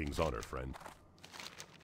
King's honor, friend.